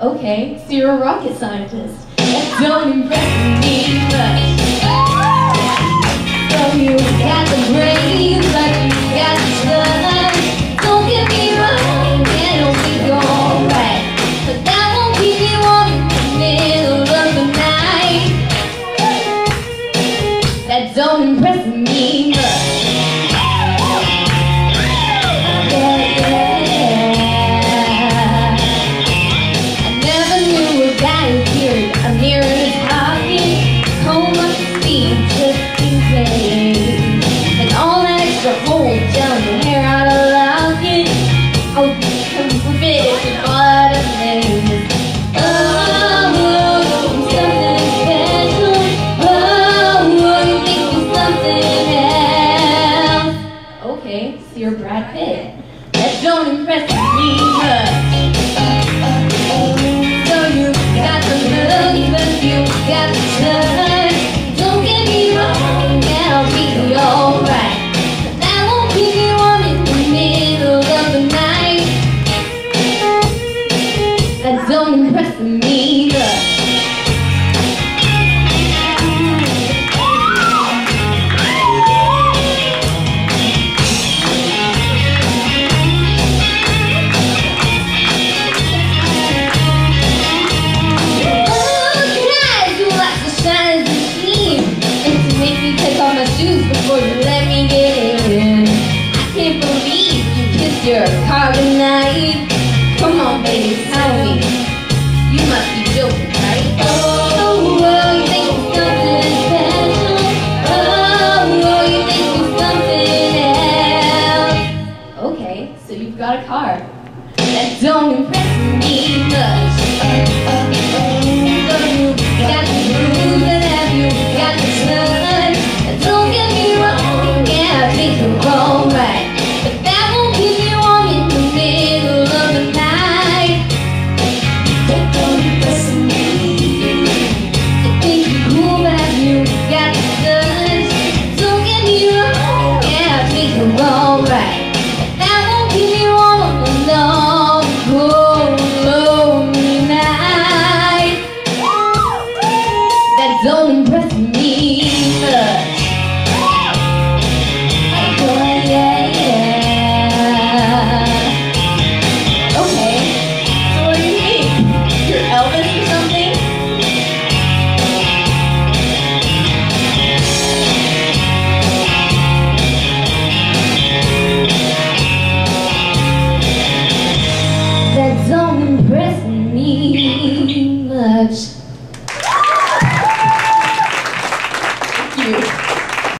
Okay, so you're a rocket scientist. Don't impress me much. So you got the brain. And all that extra hold down hair out of loud oh, you bottom me Oh, something special. Oh, thinking something else. Okay, so you're Brad Pitt. That don't impress Will you let me get in? I can't believe you kissed your carbon. Come on, baby, tell me. You must be joking, right? Oh, you think you something else? Okay, so you've got a car. That don't impress me much. alright. Yes.